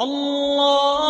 الله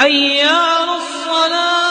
حي على الصلاة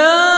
love